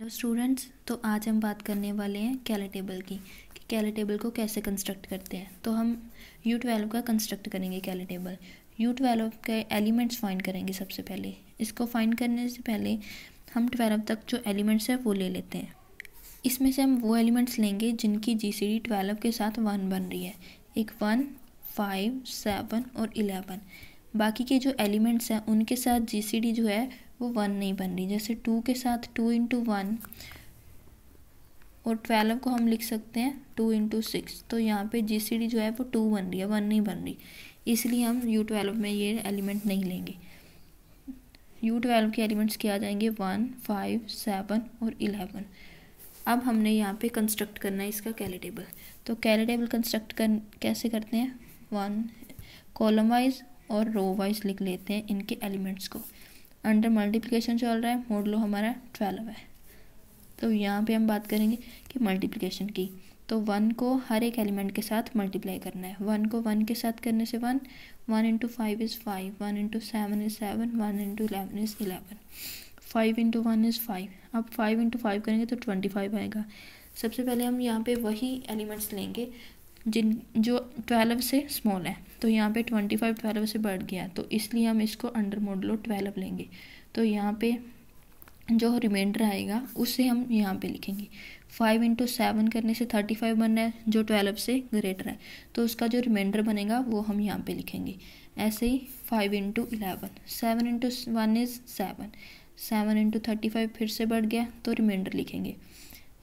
Hello students तो आज हम बात करने वाले हैं कैले टेबल की, कि कैले टेबल को कैसे कंस्ट्रक्ट करते हैं। तो हम यू ट्वेल्व का कंस्ट्रक्ट करेंगे कैले टेबल यू ट्वेल्व के एलिमेंट्स फाइंड करेंगे सबसे पहले। इसको फाइंड करने से पहले हम ट्वेल्व तक जो एलिमेंट्स हैं वो ले लेते हैं। इसमें से हम वो एलिमेंट्स लेंगे जिनकी जी सी डी ट्वेल्व के साथ वन बन रही है। एक वन फाइव सेवन और इलेवन बाकी के जो एलिमेंट्स हैं, उनके साथ जी सी डी जो है वो वन नहीं बन रही। जैसे टू के साथ टू इंटू वन और ट्वेल्व को हम लिख सकते हैं टू इंटू सिक्स तो यहाँ पे जी सी डी जो है वो टू बन रही है वन नहीं बन रही। इसलिए हम यू ट्वेल्व में ये एलिमेंट नहीं लेंगे। यू ट्वेल्व के एलिमेंट्स क्या आ जाएँगे? वन फाइव सेवन और इलेवन अब हमने यहाँ पे कंस्ट्रक्ट करना है इसका कैले टेबल तो कैले टेबल कंस्ट्रक्ट कर, कैसे करते हैं? वन कॉलम वाइज और रो वाइज लिख लेते हैं इनके एलिमेंट्स को। अंडर मल्टीप्लिकेशन चल रहा है, मोड लो हमारा ट्वेल्व है। तो यहाँ पे हम बात करेंगे कि मल्टीप्लिकेशन की। तो वन को हर एक एलिमेंट के साथ मल्टीप्लाई करना है। वन को वन के साथ करने से one one into five is five one into seven is seven one into eleven is eleven five into one is five अब फाइव इंटू फाइव करेंगे तो ट्वेंटी फाइव आएगा। सबसे पहले हम यहाँ पे वही एलिमेंट्स लेंगे जिन, जो ट्वेल्व से स्मॉल है। तो यहाँ पे ट्वेंटी फाइव ट्वेल्व से बढ़ गया। तो इसलिए हम इसको अंडर मोडलो ट्वेल्व लेंगे। तो यहाँ पे जो रिमाइंडर आएगा, उसे हम यहाँ पे लिखेंगे। फाइव इंटू सेवन करने से थर्टी फाइव बन रहा है, जो ट्वेल्व से ग्रेटर है। तो उसका जो रिमाइंडर बनेगा, वो हम यहाँ पे लिखेंगे। ऐसे ही five into eleven seven into one is seven seven into thirty five फिर से बढ़ गया तो रिमाइंडर लिखेंगे।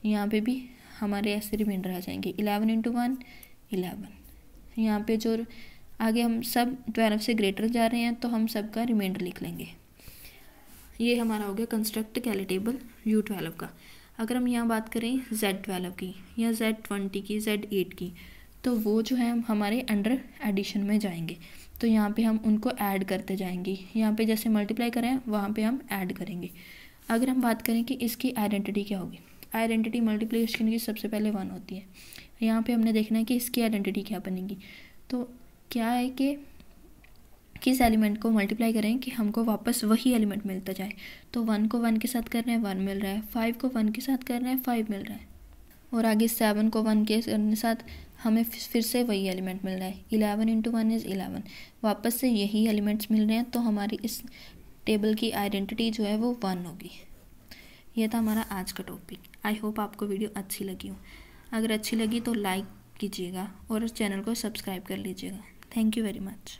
यहाँ पे भी हमारे ऐसे रिमाइंडर आ जाएँगे। Eleven into one eleven. यहाँ पे जो आगे हम सब ट्वेल्व से ग्रेटर जा रहे हैं तो हम सब का रिमाइंडर लिख लेंगे। ये हमारा हो गया कंस्ट्रक्ट कैलिटेबल यू ट्वेल्व का। अगर हम यहाँ बात करें जेड ट्वेल्व की या जेड ट्वेंटी की जेड एट की तो वो जो है हमारे अंडर एडिशन में जाएँगे। तो यहाँ पे हम उनको ऐड करते जाएँगे। यहाँ पे जैसे मल्टीप्लाई करें, वहाँ पे हम ऐड करेंगे। अगर हम बात करें कि इसकी आइडेंटिटी क्या होगी आइडेंटिटी मल्टीप्लिकेशन की सबसे पहले वन होती है। यहाँ पे हमने देखना है कि इसकी आइडेंटिटी क्या बनेगी। तो क्या है कि किस एलिमेंट को मल्टीप्लाई करें कि हमको वापस वही एलिमेंट मिलता जाए। तो वन को वन के साथ कर रहे हैं, वन मिल रहा है। फाइव को वन के साथ कर रहे हैं, फाइव मिल रहा है। और आगे सेवन को वन के साथ हमें फिर से वही एलिमेंट मिल रहा है। Eleven into one is eleven. वापस से यही एलिमेंट्स मिल रहे हैं तो हमारी इस टेबल की आइडेंटिटी जो है वो वन होगी। ये था हमारा आज का टॉपिक आई होप आपको वीडियो अच्छी लगी हो. अगर अच्छी लगी तो लाइक कीजिएगा और चैनल को सब्सक्राइब कर लीजिएगा. Thank you very much